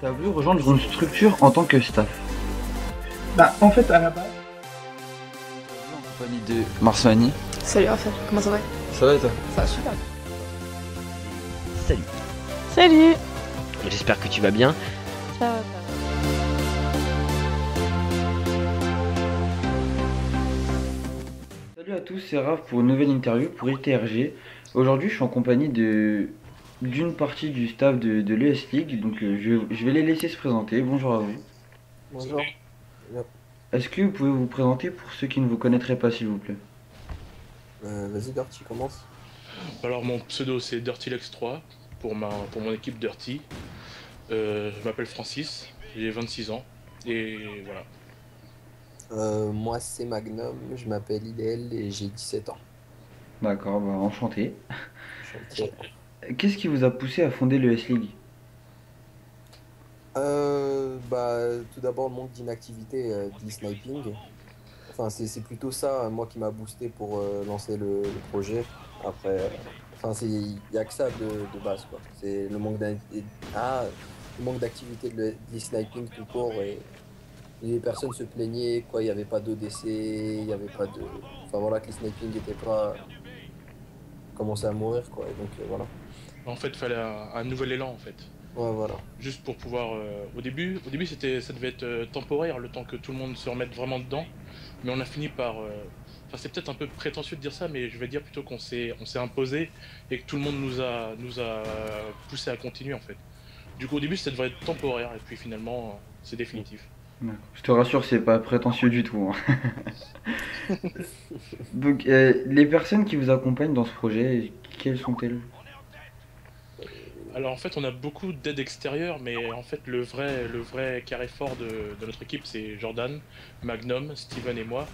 T'as voulu rejoindre une structure en tant que staff Bah, en fait, à la base, En compagnie de Marsani. Salut Raphaël, comment ça va? Ça va et toi? Ça va super. Salut. Salut J'espère que tu vas bien. Ça va, ça va. Salut à tous, c'est Raph pour une nouvelle interview pour ITRG. Aujourd'hui, je suis en compagnie de d'une partie du staff de, de l'ES League, donc euh, je, je vais les laisser se présenter. Bonjour à vous. Bonjour. Est-ce que vous pouvez vous présenter pour ceux qui ne vous connaîtraient pas, s'il vous plaît? Euh, Vas-y, Dirty, commence. Alors mon pseudo c'est DirtyLex3 pour, ma, pour mon équipe Dirty. Euh, je m'appelle Francis, j'ai 26 ans et voilà. Euh, moi, c'est Magnum, je m'appelle Idel et j'ai 17 ans. D'accord, bah, enchanté. Enchanté. Qu'est-ce qui vous a poussé à fonder l'ES League Euh, bah, tout d'abord, le manque d'inactivité euh, du sniping. Enfin, c'est plutôt ça, moi, qui m'a boosté pour euh, lancer le, le projet. Après, enfin, il n'y a que ça de, de base. C'est le manque ah, le d'activité le- du sniping tout court et les personnes se plaignaient, quoi. Il n'y avait pas d'ODC, il n'y avait pas de. Enfin, voilà, que le sniping n'était pas. commençait à mourir, quoi. Et donc, euh, voilà. En fait il fallait un, un nouvel élan en fait. Ouais, voilà. Juste pour pouvoir. euh, au début, au début c'était, ça devait être euh, temporaire le temps que tout le monde se remette vraiment dedans. Mais on a fini par. euh, Enfin c'est peut-être un peu prétentieux de dire ça, mais je vais dire plutôt qu'on s'est, on s'est imposé et que tout le monde nous a, nous a poussé à continuer en fait. Du coup au début ça devait être temporaire et puis finalement euh, c'est définitif. Je te rassure, c'est pas prétentieux du tout. hein. Donc, euh, les personnes qui vous accompagnent dans ce projet, quelles sont-elles? Alors en fait on a beaucoup d'aide extérieure mais en fait le vrai le vrai carré fort de, de notre équipe c'est Jordan, Magnum, Steven et moi.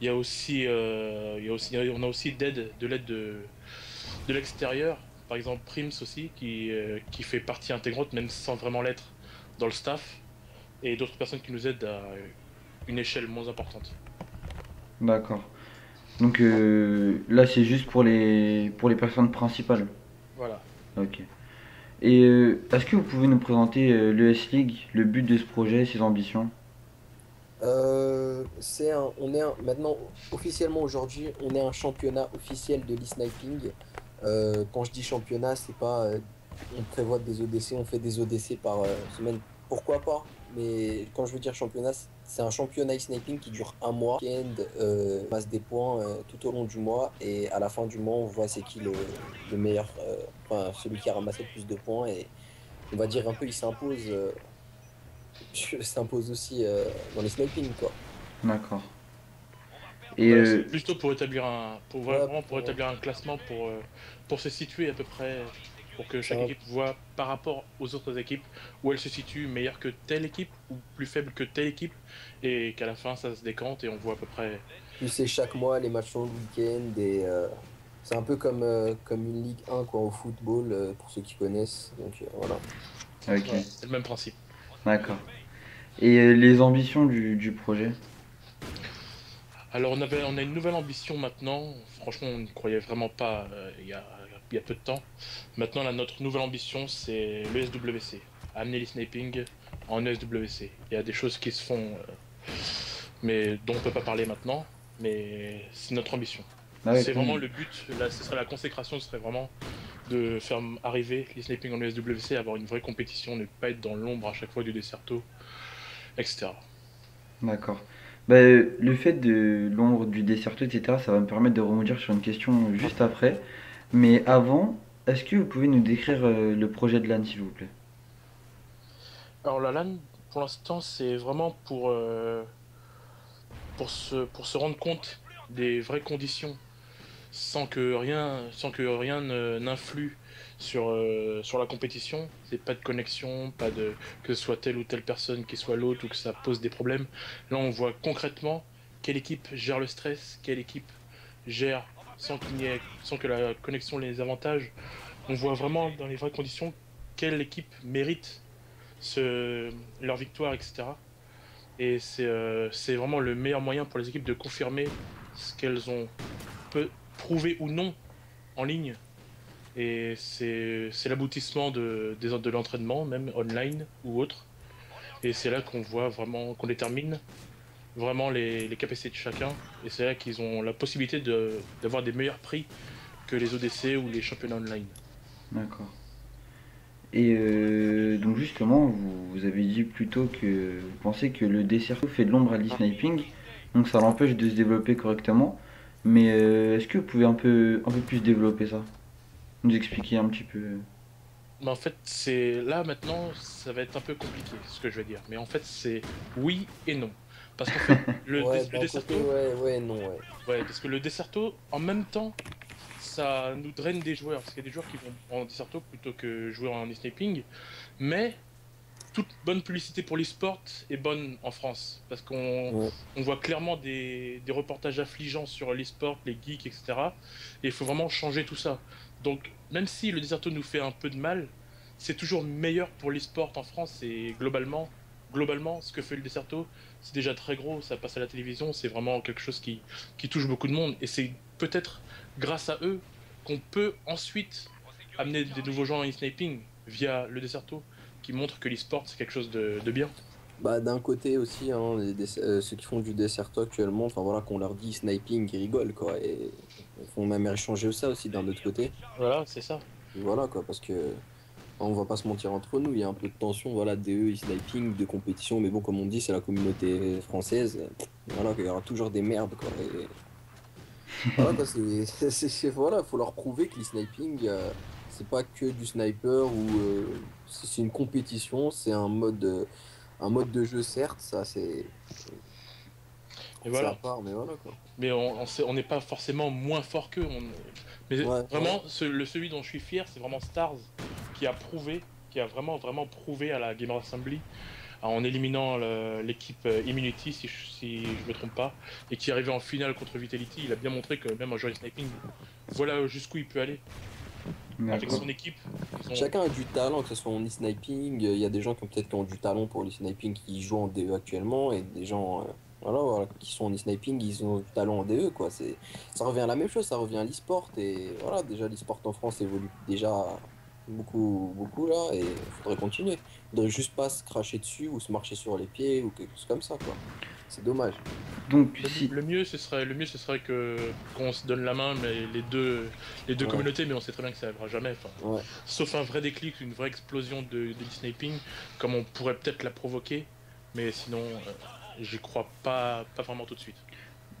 Il y a aussi, euh, il y a aussi on a aussi d'aide de l'aide de, de l'extérieur, par exemple Prims aussi qui, euh, qui fait partie intégrante même sans vraiment l'être dans le staff et d'autres personnes qui nous aident à une échelle moins importante. D'accord. Donc euh, là, c'est juste pour les pour les personnes principales. Voilà. Ok. Et euh, est-ce que vous pouvez nous présenter euh, l'ES League, le but de ce projet, ses ambitions? Euh, un, on est un- maintenant officiellement aujourd'hui, on est un championnat officiel de l'e-sniping. Euh, quand je dis championnat, c'est pas on prévoit des ODC, on fait des ODC par semaine. Pourquoi pas? Mais quand je veux dire championnat, c'est- un championnat e-sniping qui dure un mois. Week-end, euh, passe des points euh, tout au long du mois et à la fin du mois, on voit c'est qui le, le meilleur, euh, enfin celui qui a ramassé le plus de points et on va dire un peu il s'impose. euh, s'impose aussi euh, dans les sniping quoi. D'accord. Et Voilà, euh, c'est plutôt pour établir un pour Ouais, vraiment pour pour- établir un classement pour euh, pour se situer à peu près pour que chaque équipe voit par rapport aux autres équipes où elle se situe meilleure que telle équipe ou plus faible que telle équipe et qu'à la fin ça se décante et on voit à peu près Puis c'est chaque mois les matchs sont le week-end et euh, c'est un peu comme, euh, comme une Ligue 1 quoi au football euh, pour ceux qui connaissent. Donc euh, voilà. ouais, c'est le même principe. d'accord. Et les ambitions du, du projet? Alors on avait on a une nouvelle ambition maintenant. Franchement on n'y croyait vraiment pas euh, il y a il y a peu de temps. Maintenant là, notre nouvelle ambition c'est le SWC, amener les sniping en SWC. Il y a des choses qui se font euh, mais dont on peut pas parler maintenant, mais c'est notre ambition. Ah c'est vraiment le but, là, ce serait la consécration, ce serait vraiment de faire arriver les sniping en USWC, avoir une vraie compétition, ne pas être dans l'ombre à chaque fois du Deserto, etc. D'accord. Bah, le fait de l'ombre du Desserto, etc., ça va me permettre de rebondir sur une question juste après. Mais avant, est-ce que vous pouvez nous décrire euh, le projet de LAN, s'il vous plaît? Alors la LAN, pour l'instant, c'est vraiment pour, euh, pour, se, pour se rendre compte des vraies conditions, sans que rien, sans que rien n'influe sur, euh, sur la compétition. C'est pas de connexion, pas de que ce soit telle ou telle personne qui soit l'autre ou que ça pose des problèmes. Là, on voit concrètement quelle équipe gère le stress, quelle équipe gère sans ait, sans que la connexion les avantage. On voit vraiment dans les vraies conditions quelle équipe mérite leur victoire, etc. Et c'est euh, c'est vraiment le meilleur moyen pour les équipes de confirmer ce qu'elles ont prouver ou non en ligne Et c'est c'est l'aboutissement de, des- de l'entraînement, même online ou autre. Et c'est là qu'on voit vraiment, qu'on détermine vraiment les, les capacités de chacun. Et c'est là qu'ils ont la possibilité de- d'avoir des meilleurs prix que les ODC ou les championnats online. D'accord. Et euh, donc justement, vous, vous avez dit plutôt que vous pensez que le Desserto fait de l'ombre à l'e-sniping, donc ça l'empêche de se développer correctement. Mais euh, est-ce que vous pouvez un peu, un peu plus développer ça? Nous expliquer un petit peu. Mais en fait, c'est là maintenant, ça va être un peu compliqué ce que je vais dire. Mais en fait, c'est oui et non. Parce qu'en fait, le, ouais, le Desserto, côté, ouais, ouais, non, ouais. Ouais, parce que le Desserto, en même temps, ça nous draine des joueurs. Parce qu'il y a des joueurs qui vont en Desserto plutôt que jouer en sniping. Mais toute bonne publicité pour l'e-sport est bonne en France. Parce qu'on Ouais. on voit clairement des, des reportages affligeants sur l'e-sport, les geeks, etc. Et il faut vraiment changer tout ça. Donc, même si le Desserto nous fait un peu de mal, c'est toujours meilleur pour l'e-sport en France. Et globalement, globalement, ce que fait le Desserto, c'est déjà très gros. Ça passe à la télévision, c'est vraiment quelque chose qui, qui touche beaucoup de monde. Et c'est peut-être grâce à eux qu'on peut ensuite amener des nouveaux gens en e-sniping via le Desserto, qui montre que l'e-sport c'est quelque chose de, de bien. Bah d'un côté aussi, hein, les euh, ceux qui font du desserto actuellement, enfin voilà, qu'on leur dit sniping, ils rigolent quoi, et ils font même échanger ça aussi d'un autre côté. Voilà, c'est ça. Et voilà quoi, parce que on va pas se mentir entre nous, il y a un peu de tension, voilà, DE, e-sniping, de compétition, mais bon, comme on dit, c'est la communauté française, voilà, il y aura toujours des merdes quoi. Et... voilà quoi, c'est, c'est- c'est- voilà, faut leur prouver que l'e-sniping, euh, c'est pas que du sniper ou euh, c'est une compétition, c'est un mode, euh, un mode de jeu certes, ça c'est. Et ça à voilà. part, mais voilà quoi. Mais on on sait- on n'est pas forcément moins fort qu'eux. on- Mais Ouais. vraiment, ce- le, celui dont je suis fier, c'est vraiment Stars, qui a prouvé, qui a vraiment, vraiment prouvé à la Gamer Assembly, en éliminant le- l'équipe euh, Immunity, si je, si je me trompe pas, et qui est arrivé en finale contre Vitality. Il a bien montré que même en joueur de sniping, voilà jusqu'où il peut aller. Avec son équipe, ont- Chacun a du talent, que ce soit en e-sniping. Il y a des gens qui ont peut-être du talent pour l'e-sniping qui jouent en DE actuellement, et des gens euh, voilà, voilà, qui sont en e-sniping, ils ont du talent en DE. Quoi. Ça revient à la même chose, ça revient à l'e-sport. Et voilà, déjà l'e-sport en France évolue déjà beaucoup, beaucoup là, et il faudrait continuer. Il faudrait juste pas se cracher dessus ou se marcher sur les pieds ou quelque chose comme ça. Quoi. C'est dommage. Donc Le, si, le mieux, ce serait, le mieux, ce serait que qu'on se donne la main, mais les deux, les deux Ouais. communautés, mais on sait très bien que ça arrivera jamais. enfin. Ouais. Sauf un vrai déclic, une vraie explosion de, de sniping, comme on pourrait peut-être la provoquer, mais sinon, euh, j'y crois pas, pas vraiment tout de suite.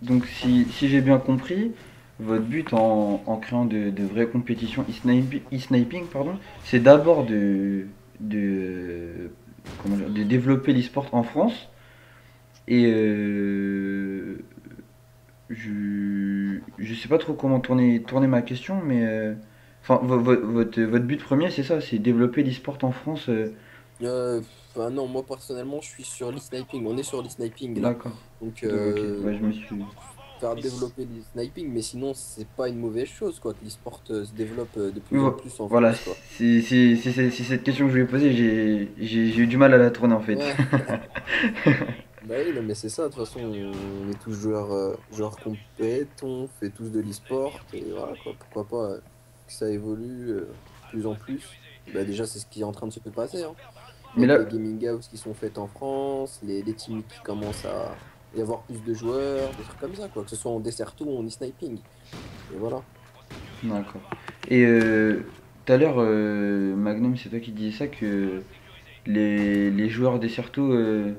donc si, si j'ai bien compris, votre but en, en créant de, de vraies compétitions e-snipi- e-sniping, pardon, c'est d'abord de, de, comment dire, de développer l'e-sport en France. Et euh, je, je sais pas trop comment tourner, tourner ma question, mais euh, enfin, vo- vo- votre, votre but premier, c'est ça, c'est développer l'e-sport en France. euh, enfin, non, moi personnellement, je suis sur l'e-sniping. On est sur l'e-sniping là. D'accord. Donc, ouais, je me suis. Faire développer le sniping, mais sinon c'est pas une mauvaise chose quoi que l'e-sport euh, se développe euh, de plus en plus en Voilà, France quoi. c'est cette question que je voulais poser, j'ai j'ai- j'ai eu du mal à la tourner en fait. Ouais. bah oui, non, mais c'est ça, de toute façon on est tous joueurs, euh, joueurs compètes, on fait tous de l'e-sport, et voilà quoi, pourquoi pas euh, que ça évolue euh, de plus en plus. Bah déjà c'est ce qui est en train de se passer. Hein. Mais Avec là- les gaming houses qui sont faites en France, les, les teams qui commencent à y avoir plus de joueurs, des trucs comme ça quoi, que ce soit en desserto ou en e-sniping. Et voilà. D'accord. Et euh, tout à l'heure, euh, Magnum, c'est toi qui disais ça, que les, les joueurs des Certo euh,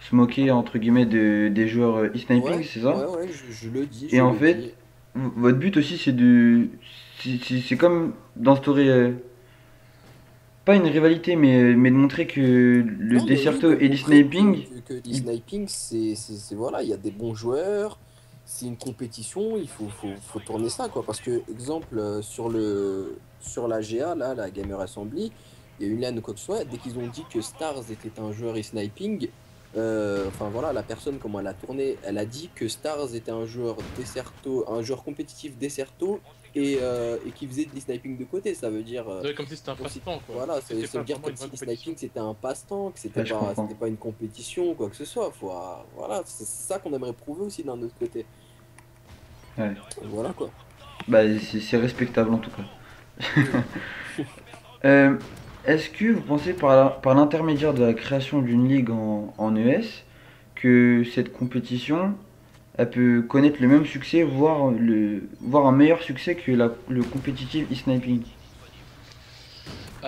se moquaient entre guillemets de, des joueurs e-sniping, Ouais, c'est ça? Ouais, ouais, je, je le dis. Et en fait, dis. Votre but aussi, c'est de. c'est comme d'instaurer. Pas une rivalité, mais, mais de montrer que le Non, et montrer l'e-sniping. Que, que l'e-sniping, c'est, c'est, voilà, il y a des bons joueurs, c'est une compétition, il faut, faut, faut tourner ça, quoi. Parce que, exemple, euh, sur, le, sur la GA, là, la Gamer Assembly, il y a une LAN ou quoi que ce soit, dès qu'ils ont dit que Stars était un joueur e-sniping, euh, enfin voilà, la personne, comment elle a tourné, elle a dit que Stars était un joueur Desserto, un joueur compétitif Desserto et, euh, et qui faisait de l'e-sniping de côté, ça veut dire. euh, Comme si c'était un passe-temps, quoi. Voilà, veut dire comme si le sniping c'était un passe-temps, que c'était Ouais, pas, une compétition ou quoi que ce soit. Faut, euh, voilà, c'est ça qu'on aimerait prouver aussi d'un autre côté. Ouais. Voilà quoi. Bah, c'est c'est respectable en tout cas. Est-ce que vous pensez par l'intermédiaire de la création d'une ligue en, en ES que cette compétition elle peut connaître le même succès, voire, un meilleur succès que le compétitif e-sniping?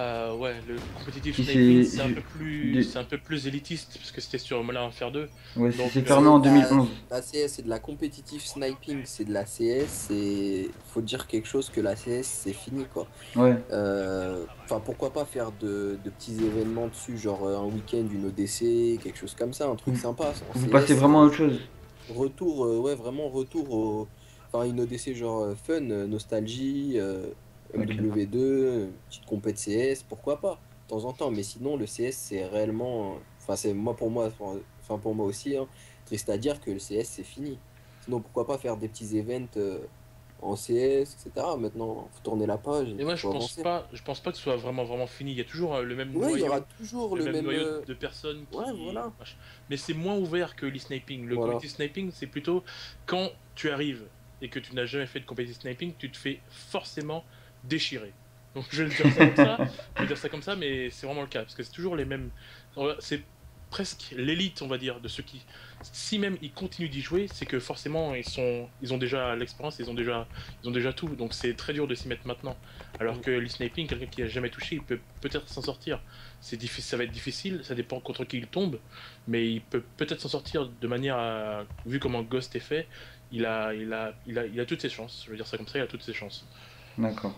Euh, ouais, le compétitif sniping, c'est- un, peu plus- c'est un peu plus élitiste, parce que c'était sur Modern Warfare 2. Ouais, Donc, c'est euh, fermé en La- 2011. La CS, c'est de la compétitive sniping, c'est de la CS, et faut dire quelque chose que la CS, c'est fini, quoi. Ouais, Euh, Enfin, pourquoi pas faire de, de petits événements dessus, genre euh, un week-end, une ODC, quelque chose comme ça, un truc Vous- sympa. En vous CS, passez vraiment à autre chose. Retour, euh, ouais, vraiment retour au. Enfin, une ODC genre euh, fun, euh, nostalgie, euh. MW2, euh, petite compète CS, pourquoi pas, de temps en temps. Mais sinon, le CS, c'est réellement. Enfin, c'est moi pour moi, enfin pour moi aussi, hein, triste à dire que le CS, c'est fini. Sinon, pourquoi pas faire des petits events euh, en CS, etc. Maintenant, faut tourner la page. Et moi, je pense avancer. pas, je pense pas que ce soit vraiment, vraiment fini. Il y a toujours euh, le même Ouais, il y noyau, aura toujours le le, même même. noyau euh, de personnes qui. ouais, voilà. Mais c'est moins ouvert que l'e-sniping. Le Voilà. competitive sniping, c'est plutôt quand tu arrives et que tu n'as jamais fait de competitive sniping, tu te fais forcément déchirer. Donc je vais le dire ça comme ça, je vais dire ça comme ça, mais c'est vraiment le cas parce que c'est toujours les mêmes. C'est presque l'élite, on va dire, de ceux qui, si même ils continuent d'y jouer, c'est que forcément ils sont, ils ont déjà l'expérience, ils ont déjà, ils ont déjà tout. Donc c'est très dur de s'y mettre maintenant. Alors que l'e-sniping, quelqu'un qui a jamais touché, il peut peut-être s'en sortir. C'est difficile, ça va être difficile, ça dépend contre qui il tombe, mais il peut peut-être s'en sortir de manière à, vu comment Ghost est fait, il a, il a, il a, il a toutes ses chances. Je veux dire ça comme ça, il a toutes ses chances. D'accord.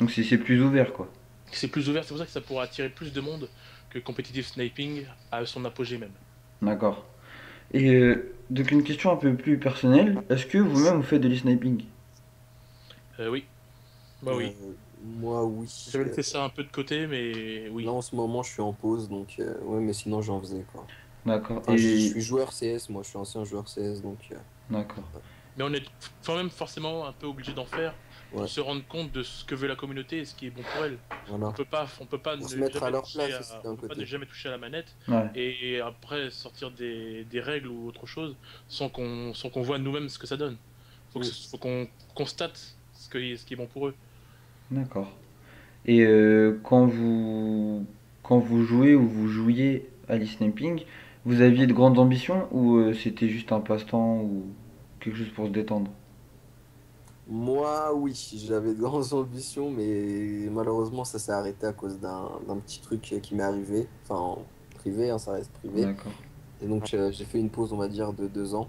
Donc c'est c'est plus ouvert, quoi. C'est plus ouvert, c'est pour ça que ça pourra attirer plus de monde que competitive sniping à son apogée même. D'accord. Et euh, donc une question un peu plus personnelle, est-ce que vous-même vous faites de l'e-sniping? Euh, oui. Bah oui. euh, moi, oui. J'avais laissé ça un peu de côté, mais oui. Là, en ce moment, je suis en pause, donc euh, ouais, mais sinon, j'en faisais quoi. D'accord. Enfin, je, je Et suis joueur CS, moi, je suis ancien joueur CS, donc euh, d'accord. Mais on est quand même forcément un peu obligé d'en faire pour Ouais. se rendre compte de ce que veut la communauté et ce qui est bon pour elle. voilà. On peut pas, on peut pas, Pour ne se mettre à jamais leur toucher place à- aussi, on d'un peut pas ne jamais toucher à la manette Ouais. et après sortir des, des règles ou autre chose sans qu'on sans qu'on voit nous-mêmes ce que ça donne. Faut Oui. qu'on constate ce, que, ce qui est bon pour eux. D'accord. Et euh, quand vous quand vous jouez ou vous jouiez à l'e-sniping, vous aviez de grandes ambitions ou euh, c'était juste un passe-temps ou quelque chose pour se détendre? Moi, oui, j'avais de grandes ambitions, mais malheureusement, ça s'est arrêté à cause d'un petit truc qui m'est arrivé. Enfin, en privé, hein, ça reste privé. D'accord. Et donc, euh, j'ai fait une pause, on va dire, de deux ans.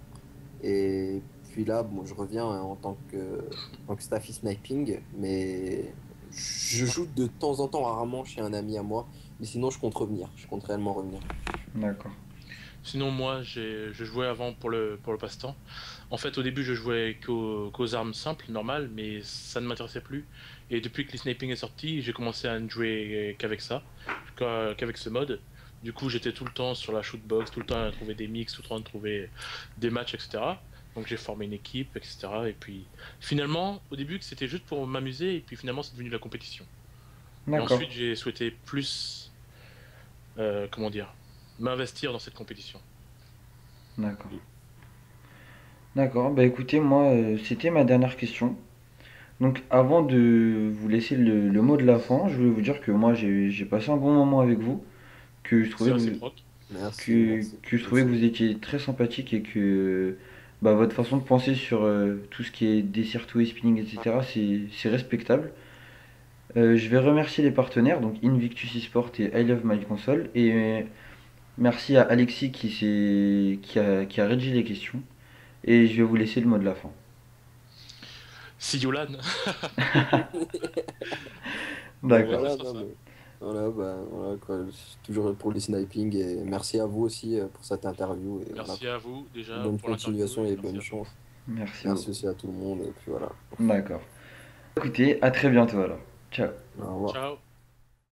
Et puis là, bon, je reviens hein, en tant que, en tant que staffy sniping, mais je joue de temps en temps, rarement, chez un ami à moi. Mais sinon, je compte revenir. Je compte réellement revenir. D'accord. Sinon, moi, je jouais avant pour le, pour le passe-temps. En fait, au début, je jouais qu'aux, armes simples, normales, mais ça ne m'intéressait plus. Et depuis que le sniping est sorti, j'ai commencé à ne jouer qu'avec ça, qu'avec ce mode. Du coup, j'étais tout le temps sur la shootbox, tout le temps à trouver des mix, tout le temps à trouver des matchs, etc. Donc j'ai formé une équipe, etc. Et puis finalement, au début, c'était juste pour m'amuser, et puis finalement, c'est devenu la compétition. Et ensuite, j'ai souhaité plus, euh, comment dire, m'investir dans cette compétition. D'accord. D'accord. Bah écoutez, moi, euh, c'était ma dernière question. Donc avant de vous laisser le, le mot de la fin, je voulais vous dire que moi j'ai j'ai passé un bon moment avec vous, que je C'est trouvais que vous, réciproque. Merci. que, merci. que je trouvais que vous étiez très sympathique et que bah, votre façon de penser sur euh, tout ce qui est dessert to spinning, etc., c'est c'est respectable. Euh, je vais remercier les partenaires, donc Invictus eSport et I Love My Console, et merci à Alexis qui, s'est- qui a, qui a rédigé les questions, et je vais vous laisser le mot de la fin. Si Yolan, D'accord. Voilà, non, voilà, bah, voilà, quoi. Toujours pour les sniping et merci à vous aussi euh, pour cette interview. Et merci à vous déjà bonne pour continuation et merci bonne à vous. chance. Merci. Merci aussi à tout le monde et puis voilà. D'accord. Écoutez, à très bientôt alors. Ciao. Au revoir. Ciao.